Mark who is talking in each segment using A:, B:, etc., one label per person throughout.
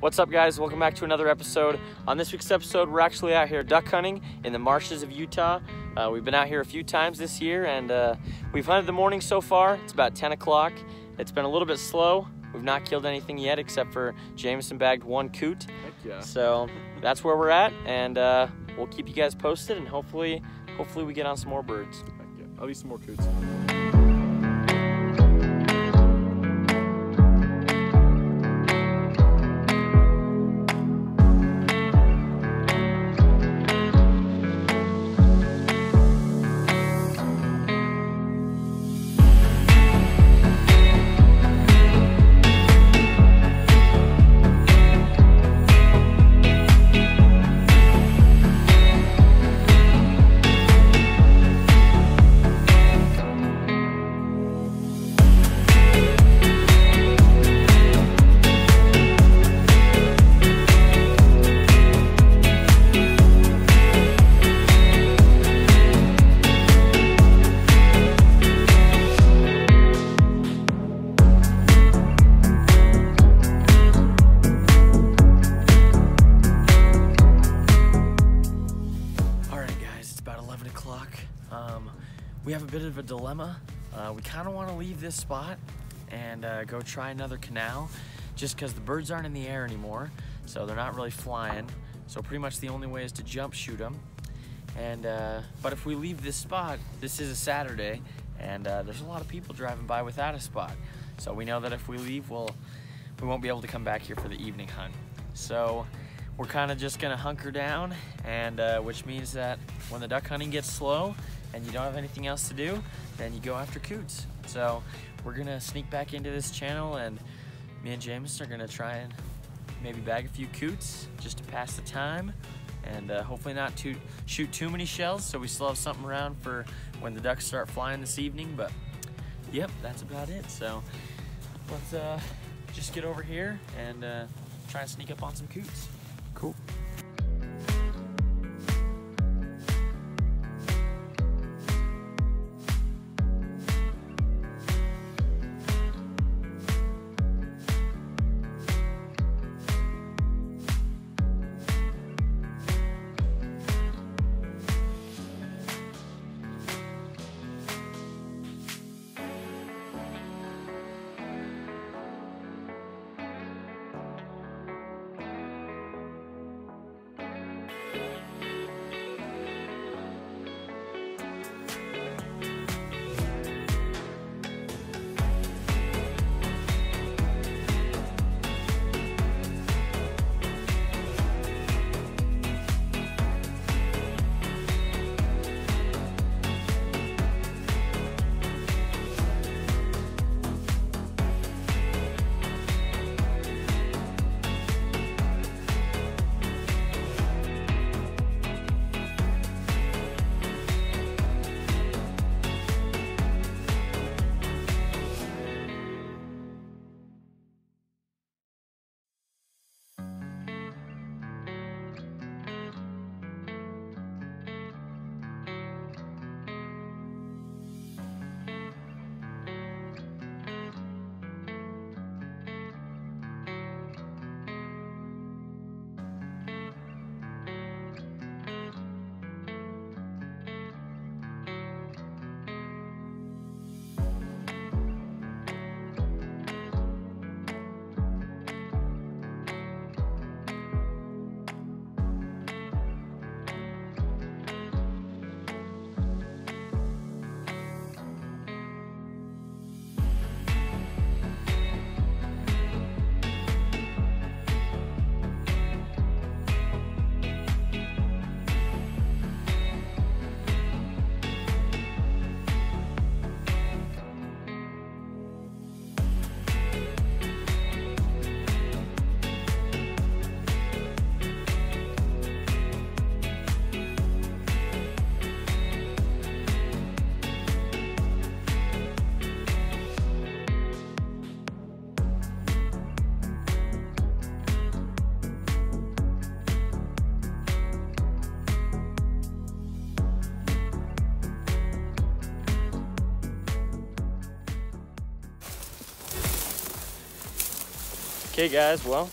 A: What's up, guys? Welcome back to another episode. On this week's episode, we're actually out here duck hunting in the marshes of Utah. Uh, we've been out here a few times this year, and uh, we've hunted the morning so far. It's about 10 o'clock. It's been a little bit slow. We've not killed anything yet, except for Jameson bagged one coot.
B: Yeah.
A: So that's where we're at, and uh, we'll keep you guys posted, and hopefully, hopefully we get on some more birds.
B: Heck yeah. I'll eat some more coots.
A: Bit of a dilemma. Uh, we kind of want to leave this spot and uh, go try another canal just because the birds aren't in the air anymore, so they're not really flying. So pretty much the only way is to jump shoot them. And uh, but if we leave this spot, this is a Saturday, and uh, there's a lot of people driving by without a spot. So we know that if we leave, we'll we won't be able to come back here for the evening hunt. So we're kind of just gonna hunker down, and uh, which means that when the duck hunting gets slow and you don't have anything else to do, then you go after coots. So we're gonna sneak back into this channel, and me and James are gonna try and maybe bag a few coots just to pass the time, and uh, hopefully not to shoot too many shells, so we still have something around for when the ducks start flying this evening. But yep, that's about it. So let's uh, just get over here and uh, try and sneak up on some coots. Okay, guys, well,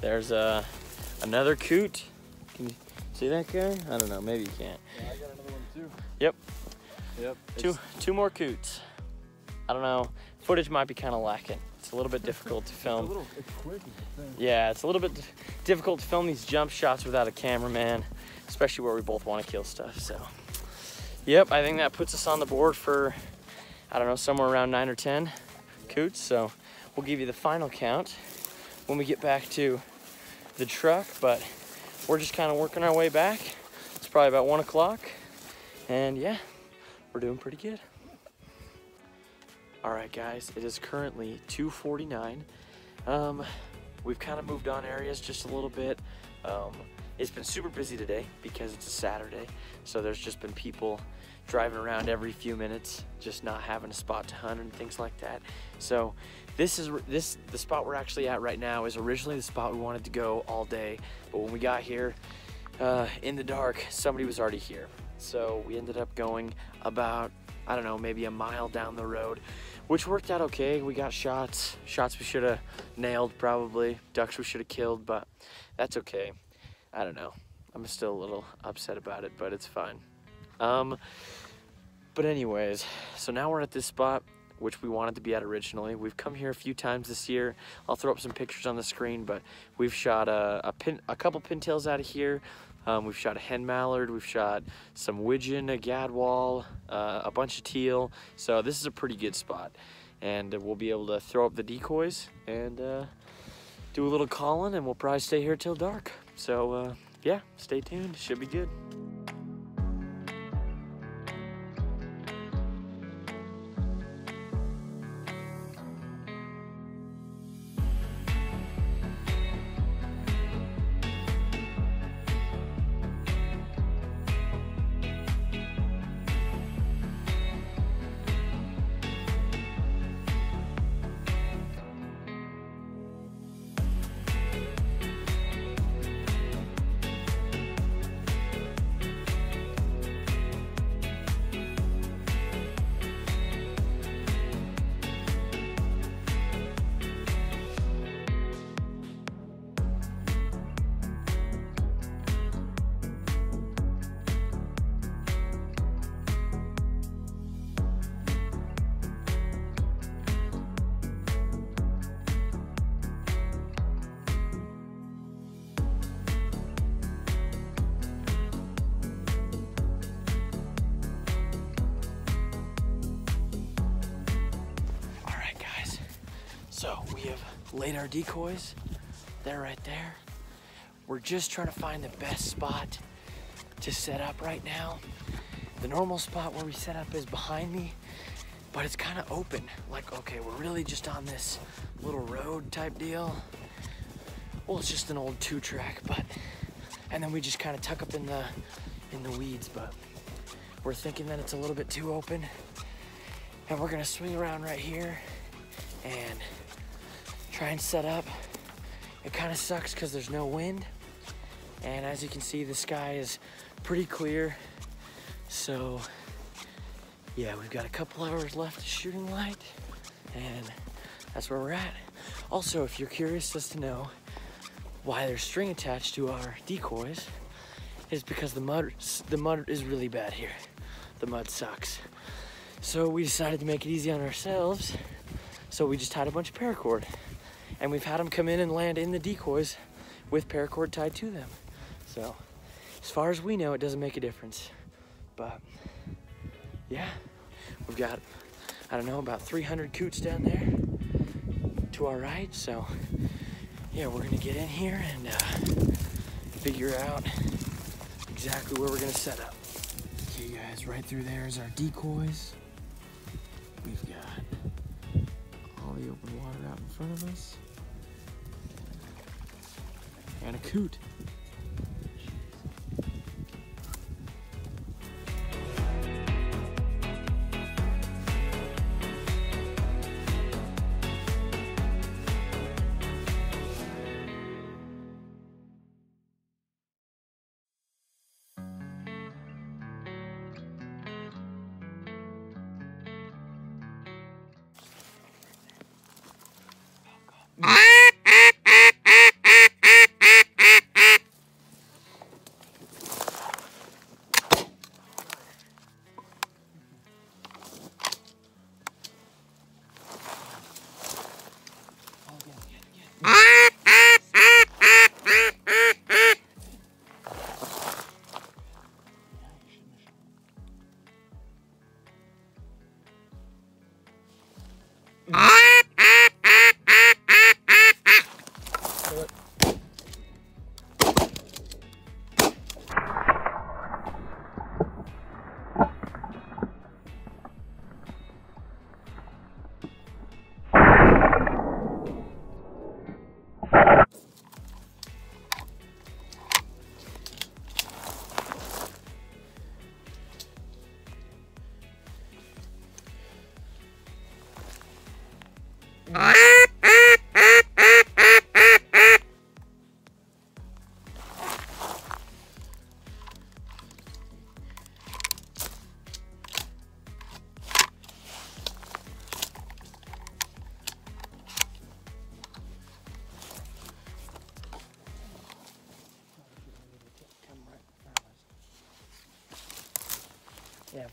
A: There's uh, another coot. Can you see that guy? I don't know. Maybe you can't.
B: Yeah, I got another one too.
A: Yep.
B: Yep.
A: Two
B: it's-
A: two more coots. I don't know. Footage might be kind of lacking. It's a little bit difficult to
B: It's a
A: film.
B: little, it's quick. thing.
A: Yeah, it's a little bit difficult to film these jump shots without a cameraman, especially where we both want to kill stuff. So, yep, I think that puts us on the board for, I don't know, somewhere around nine or 10 coots. So, we'll give you the final count when we get back to the truck, but we're just kind of working our way back. It's probably about one o'clock, and yeah, we're doing pretty good. All right, guys, it is currently 2:49. Um, we've kind of moved on areas just a little bit. Um, it's been super busy today because it's a Saturday, so there's just been people driving around every few minutes, just not having a spot to hunt and things like that. So this is this the spot we're actually at right now is originally the spot we wanted to go all day, but when we got here uh, in the dark, somebody was already here. So we ended up going about I don't know maybe a mile down the road which worked out okay. We got shots, shots we should have nailed probably, ducks we should have killed, but that's okay. I don't know. I'm still a little upset about it, but it's fine. Um, but anyways, so now we're at this spot which we wanted to be at originally. We've come here a few times this year. I'll throw up some pictures on the screen, but we've shot a, a pin, a couple pintails out of here. Um, we've shot a hen mallard, we've shot some widgeon, a gadwall, uh, a bunch of teal. So this is a pretty good spot. And we'll be able to throw up the decoys and uh, do a little calling and we'll probably stay here till dark. So uh, yeah, stay tuned, should be good. Laid our decoys. They're right there. We're just trying to find the best spot to set up right now. The normal spot where we set up is behind me, but it's kind of open. Like, okay, we're really just on this little road type deal. Well, it's just an old two track, but, and then we just kind of tuck up in the, in the weeds, but we're thinking that it's a little bit too open and we're gonna swing around right here and try and set up. It kind of sucks because there's no wind, and as you can see, the sky is pretty clear. So, yeah, we've got a couple hours left of shooting light, and that's where we're at. Also, if you're curious as to know why there's string attached to our decoys, is because the mud the mud is really bad here. The mud sucks. So we decided to make it easy on ourselves. So we just tied a bunch of paracord. And we've had them come in and land in the decoys with paracord tied to them. So as far as we know, it doesn't make a difference. But yeah, we've got, I don't know, about 300 coots down there to our right. So yeah, we're gonna get in here and uh, figure out exactly where we're gonna set up. Okay guys, right through there is our decoys. We've got all the open water out in front of us. And a coot.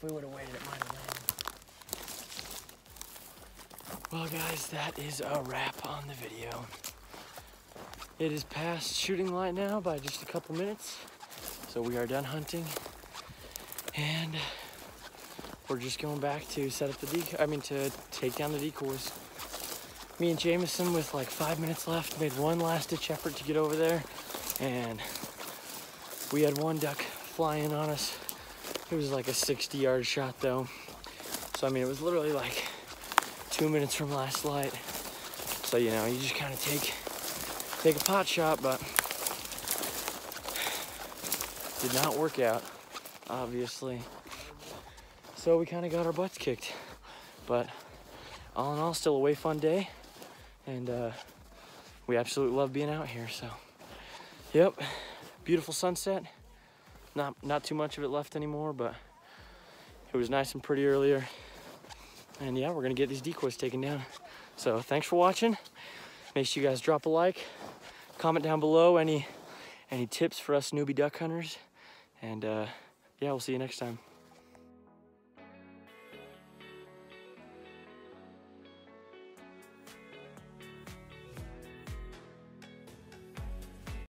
A: We would have waited, it might have landed. Well, guys, that is a wrap on the video. It is past shooting light now by just a couple minutes. So we are done hunting. And we're just going back to set up the decoy, I mean, to take down the decoys. Me and Jameson, with like five minutes left, made one last ditch effort to get over there. And we had one duck fly in on us. It was like a 60 yard shot though. So, I mean, it was literally like two minutes from last light. So, you know, you just kind of take, take a pot shot, but did not work out, obviously. So we kind of got our butts kicked. But all in all, still a way fun day. And uh, we absolutely love being out here, so. Yep, beautiful sunset. Not, not too much of it left anymore, but it was nice and pretty earlier. And yeah, we're gonna get these decoys taken down. So thanks for watching. Make sure you guys drop a like, comment down below any any tips for us newbie duck hunters. And uh, yeah, we'll see you next time.